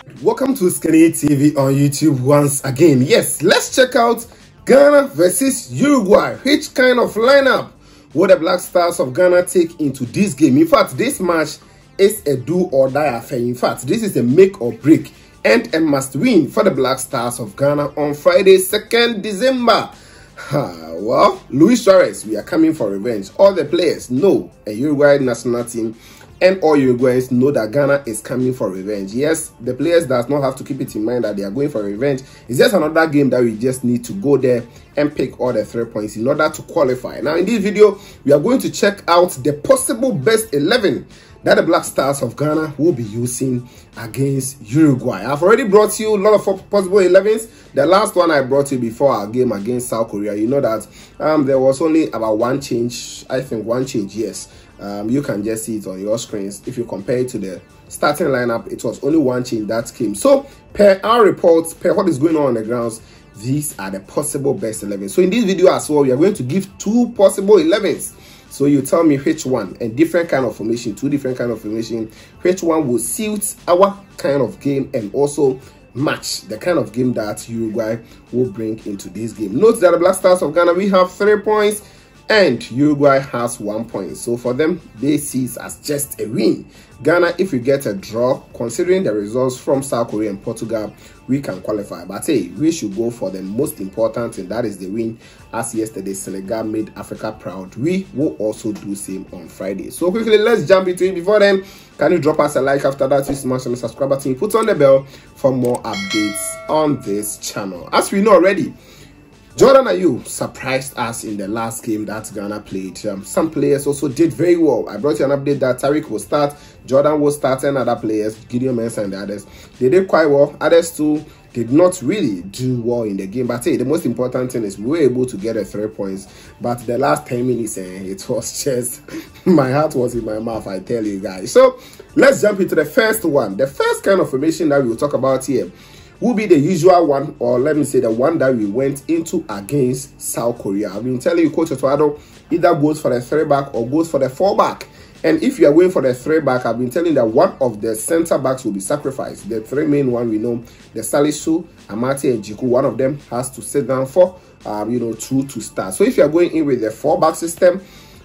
Welcome to Osikani TV on YouTube once again. Yes, let's check out Ghana versus Uruguay. Which kind of lineup will the Black Stars of Ghana take into this game? In fact, this match is a do or die affair. In fact, this is a make or break and a must win for the Black Stars of Ghana on Friday, 2nd December. well, Luis Suarez, we are coming for revenge. All the players know a Uruguay national team and all Uruguayans know that Ghana is coming for revenge. Yes, the players does not have to keep it in mind that they are going for revenge. It's just another game that we just need to go there and pick all the three points in order to qualify. Now, in this video, we are going to check out the possible best 11 that the Black Stars of Ghana will be using against Uruguay. I've already brought you a lot of possible 11s. The last one I brought you before our game against South Korea, you know that um, there was only about one change, I think one change, yes. Um, you can just see it on your screens. If you compare it to the starting lineup, it was only one change that came. So, per our reports, per what is going on on the grounds, these are the possible best 11. So, in this video as well, we are going to give two possible 11s. So, you tell me which one, and different kind of formation, two different kind of formation, which one will suit our kind of game and also match the kind of game that Uruguay will bring into this game. Note that the Black Stars of Ghana, we have three points and Uruguay has one point. So for them, they see it as just a win. Ghana, if we get a draw, considering the results from South Korea and Portugal, we can qualify. But hey, we should go for the most important and that is the win. As yesterday, Senegal made Africa proud. We will also do same on Friday. So quickly, let's jump into it. Before then, can you drop us a like after that? You smash on the subscribe button, put on the bell for more updates on this channel. As we know already, Jordan Ayew surprised us in the last game that Ghana played. Um, some players also did very well. I brought you an update that Tariq will start, Jordan will start, and other players, Gideon Mensah and the others, they did quite well. Others too did not really do well in the game. But hey, the most important thing is we were able to get a three points. But the last 10 minutes, eh, it was just my heart was in my mouth, I tell you guys. So let's jump into the first one. The first kind of formation that we will talk about here will be the usual one, or let me say the one that we went into against South Korea. I've been telling you, Coach Otto Addo either goes for the three back or goes for the four back. And if you are going for the three back, I've been telling that one of the center backs will be sacrificed. The three main one we know, the Salisu, Amartey, and Djiku, one of them has to sit down for, um, you know, two to start. So if you are going in with the four back system,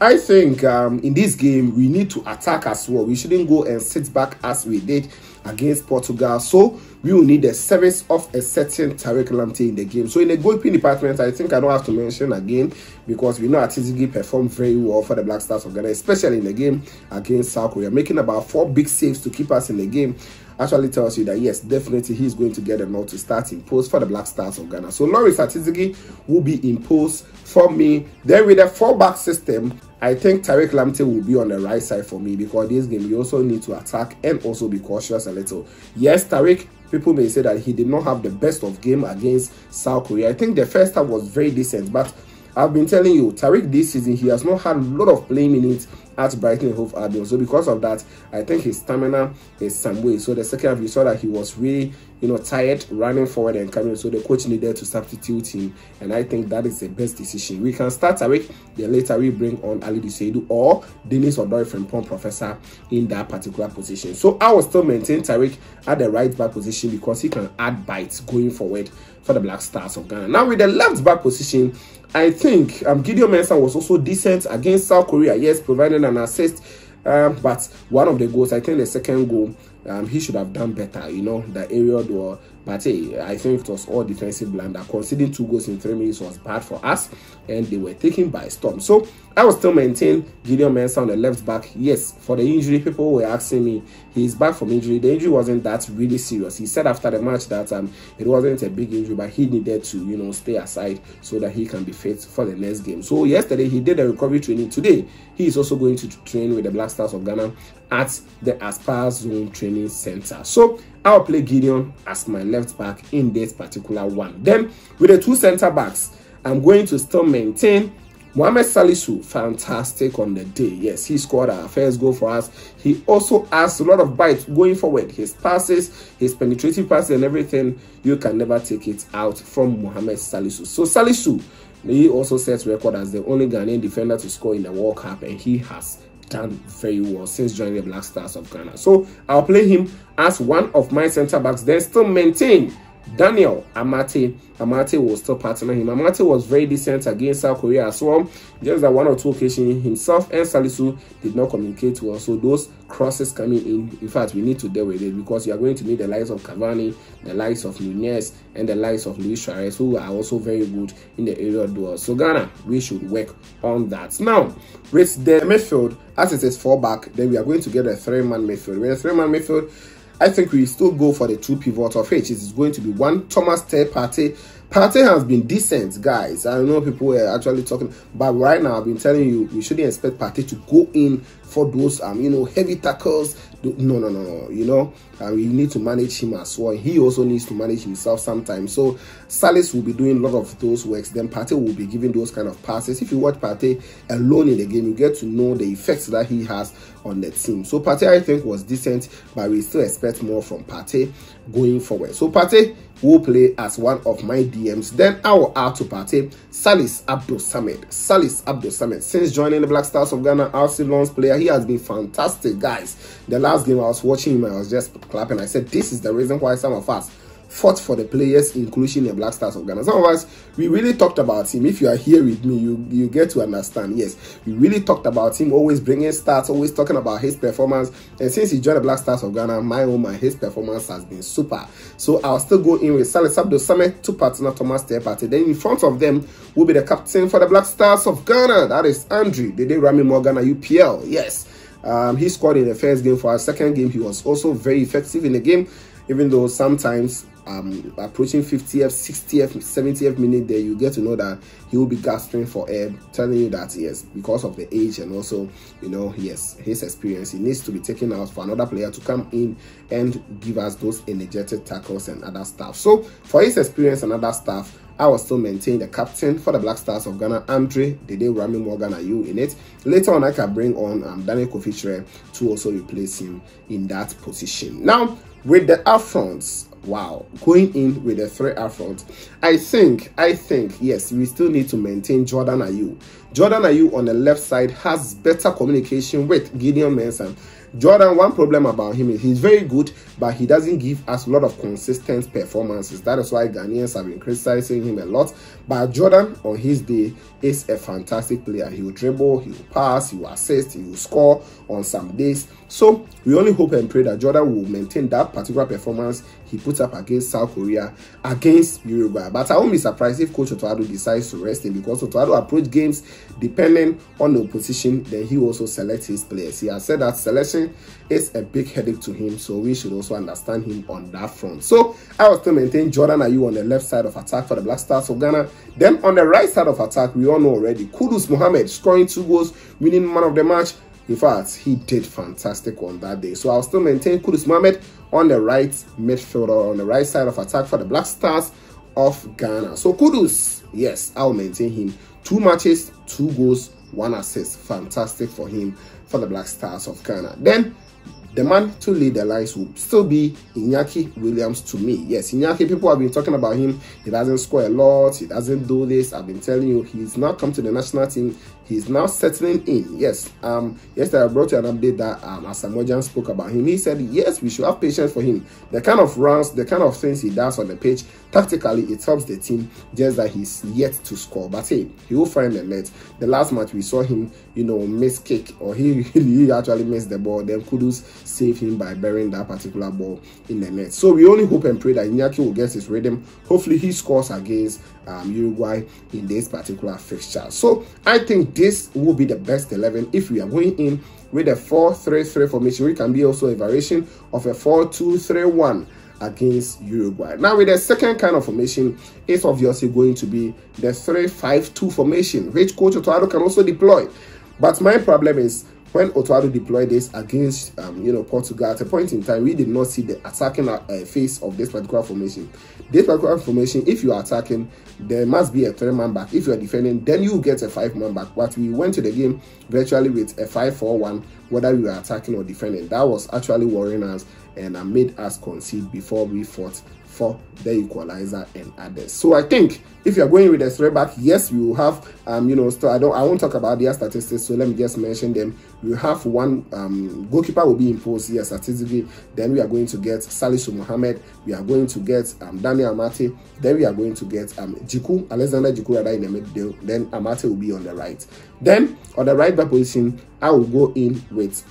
I think um, in this game we need to attack as well. We shouldn't go and sit back as we did against Portugal. So we will need the service of a certain Tariq Lamptey in the game. So in the goalkeeping department, I think I don't have to mention again because we know Ati-Zigi performed very well for the Black Stars of Ghana, especially in the game against South Korea, making about four big saves to keep us in the game. Actually tells you that yes, definitely he's going to get a note to start in post for the Black Stars of Ghana. So Lawrence Ati-Zigi will be in post for me. Then with a four-back system, I think Tariq Lamptey will be on the right side for me because this game you also need to attack and also be cautious a little. Yes, Tariq, people may say that he did not have the best of game against South Korea. I think the first half was very decent, but I've been telling you, Tariq this season, he has not had a lot of playing minutes at Brighton Hove Albion. So because of that, I think his stamina is some way. So the second half, you saw that he was really, you know, tired running forward and coming. So the coach needed to substitute him. And I think that is the best decision. We can start Tariq, then later we bring on Ali Seidu or Dennis Odoi from Pom Professor in that particular position. So I will still maintain Tariq at the right back position because he can add bites going forward for the Black Stars of Ghana. Now with the left back position, I think um, Gideon Mensah was also decent against South Korea. Yes, providing an assist. Um, but one of the goals, I think the second goal, um, he should have done better. You know, the area door but hey, I think it was all defensive blunder. Conceding two goals in three minutes was bad for us, and they were taken by storm. So I will still maintain Gideon Mensah on the left back. Yes, for the injury, people were asking me, he's back from injury. The injury wasn't that really serious. He said after the match that um it wasn't a big injury, but he needed to you know stay aside so that he can be fit for the next game. So yesterday he did a recovery training. Today he is also going to train with the Black Stars of Ghana at the Aspire Zone Training Center. So I'll play Gideon as my left back in this particular one. Then with the two center backs, I'm going to still maintain Mohamed Salisu, fantastic on the day. Yes, he scored our first goal for us. He also has a lot of bites going forward. His passes, his penetrative passes and everything, you can never take it out from Mohamed Salisu. So Salisu, he also sets record as the only Ghanaian defender to score in the World Cup and he has done very well since joining the Black Stars of Ghana. So I'll play him as one of my centre backs, then still maintain Daniel Amartey. Amartey will still partner him. Amartey was very decent against South Korea as well. Just that one or two occasions, himself and Salisu did not communicate well. So those crosses coming in, in fact, we need to deal with it because you are going to need the likes of Cavani, the likes of Nunez, and the likes of Luis Suarez, who are also very good in the area duel. So Ghana, we should work on that. Now, with the midfield, as it is four back, then we are going to get a three-man midfield. With a three-man midfield, I think we still go for the two pivots of H. It is going to be one Thomas Teh Partey. Partey has been decent, guys. I know people were actually talking, but right now I've been telling you, we shouldn't expect Partey to go in for those, um, you know, heavy tackles. No, no, no, no. You know, uh, we need to manage him as well. He also needs to manage himself sometimes. So Salis will be doing a lot of those works. Then Partey will be giving those kind of passes. If you watch Partey alone in the game, you get to know the effects that he has on the team. So Partey, I think, was decent, but we still expect more from Partey going forward. So Partey will play as one of my DMs. Then I will add to Partey Salis Abdul Samed. Salis Abdul Samed. Since joining the Black Stars of Ghana, RC Lens player, he has been fantastic, guys. The last game I was watching him, I was just clapping. I said, this is the reason why some of us fought for the players inclusion in Black Stars of Ghana. Some of us, we really talked about him. If you are here with me, you, you get to understand. Yes, we really talked about him, always bringing stats, always talking about his performance. And since he joined the Black Stars of Ghana, my own, my his performance has been super. So I'll still go in with Salis Abdul Samed, two partner Thomas Teh Partey. Then in front of them will be the captain for the Black Stars of Ghana. That is Andre. Dede Rami Morgan UPL. Yes. Um, he scored in the first game. For our second game, he was also very effective in the game, even though sometimes um, approaching 50th, 60th, 70th minute there, you get to know that he will be gasping for air, telling you that yes, because of the age and also, you know, yes, his experience, he needs to be taken out for another player to come in and give us those energetic tackles and other stuff. So, for his experience and other stuff, I will still maintain the captain for the Black Stars of Ghana, Andre Dede Rami Morgan are you in it. Later on, I can bring on um, Daniel Kofi to also replace him in that position. Now, with the up fronts, wow going in with a three front i think i think yes we still need to maintain jordan ayew jordan ayew on the left side has better communication with gideon mensah Jordan, one problem about him is he's very good, but he doesn't give us a lot of consistent performances. That is why Ghanaians have been criticizing him a lot. But Jordan, on his day, is a fantastic player. He will dribble, he will pass, he will assist, he will score on some days. So we only hope and pray that Jordan will maintain that particular performance he put up against South Korea, against Uruguay. But I won't be surprised if Coach Otto Addo decides to rest him because Otto Addo approach games depending on the opposition. Then he also selects his players. He has said that selection is a big headache to him, so we should also understand him on that front. So I will still maintain Jordan Ayew on the left side of attack for the Black Stars of Ghana. Then on the right side of attack, we all know already Kudus Mohammed scoring two goals, winning man of the match. In fact, he did fantastic on that day. So I'll still maintain Kudus Mohammed on the right midfielder, on the right side of attack for the Black Stars of Ghana. So Kudus, yes, I'll maintain him. Two matches, two goals, one assist. Fantastic for him for the Black Stars of Ghana. Then the man to lead the lines will still be Iñaki Williams to me. Yes, Iñaki, people have been talking about him. He doesn't score a lot. He doesn't do this. I've been telling you, he's not come to the national team. He's now settling in. Yes, um, yesterday I brought you an update that um, Asamoah spoke about him. He said, yes, we should have patience for him. The kind of runs, the kind of things he does on the pitch, tactically, it helps the team, just that he's yet to score. But hey, he will find the net. The last match we saw him, you know, miss kick, or he, he actually missed the ball. Then Kudus save him by burying that particular ball in the net. So we only hope and pray that Iñaki will get his rhythm. Hopefully he scores against um, Uruguay in this particular fixture. So I think this will be the best 11 if we are going in with a 4-3-3 formation. We can be also a variation of a 4-2-3-1 against Uruguay. Now with the second kind of formation, it's obviously going to be the 3-5-2 formation, which Coach Otto Addo can also deploy. But my problem is when Otto Addo deployed this against um, you know Portugal at a point in time, we did not see the attacking uh, of this particular formation. This particular formation, if you are attacking, there must be a three-man back. If you are defending, then you get a five-man back. But we went to the game virtually with a 5-4-1, whether we were attacking or defending. That was actually worrying us and uh, made us concede before we fought for the equalizer and others. So I think if you're going with a straight back, yes, will have um, you know, still I don't I won't talk about their statistics, so let me just mention them. We have one um goalkeeper will be imposed here statistically, then we are going to get Salisu Mohammed, we are going to get um Daniel Amartey, then we are going to get um Djiku, Alexander Djiku rather in the middle, then Amartey will be on the right. Then on the right back position, I will go in with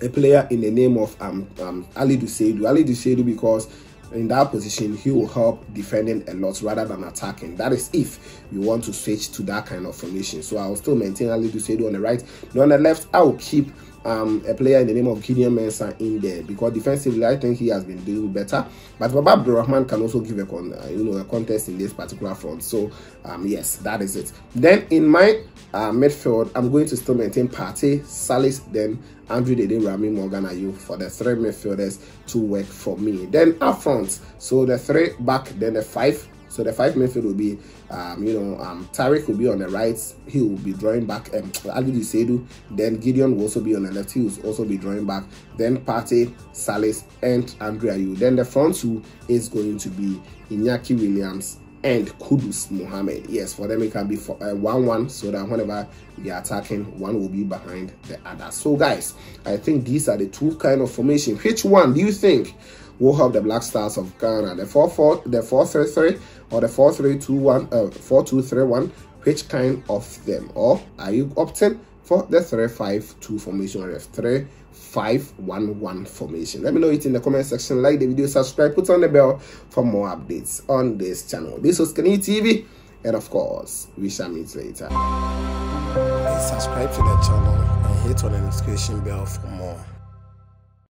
a player in the name of um, um Alidu Seidu. Alidu Seidu because in that position, he will help defending a lot rather than attacking. That is if you want to switch to that kind of formation. So I'll still maintain Alidu Seidu on the right. On the left, I will keep um, a player in the name of Gideon Mensah in there because defensively I think he has been doing better. But Baba can also give a con, uh, you know a contest in this particular front. So um, yes, that is it. Then in my uh, midfield, I'm going to still maintain Partey, Salis, then Andrew Dede, Rami Morgan Ayew for the three midfielders to work for me. Then up front, so the three back, then the five so the five midfield will be, um, you know, um, Tariq will be on the right. He will be drawing back. Um, Ali Sedu. Then Gideon will also be on the left. He will also be drawing back. Then Partey, Salis, and Andre Ayew. Then the front two is going to be Iñaki Williams and Kudus Mohammed. Yes, for them it can be for 1-1 uh, so that whenever we are attacking, one will be behind the other. So guys, I think these are the two kind of formation. Which one do you think will help the Black Stars of Ghana? The 4-4, the 4-3-3 or the 4-3-2-1, uh, 4-2-3-1? Which kind of them? Or are you opting for the 3-5-2 formation or the 3 511 formation. Let me know it in the comment section. Like the video, subscribe, put on the bell for more updates on this channel. This was Kenny TV, and of course, we shall meet later. Please subscribe to the channel and hit on the notification bell for more.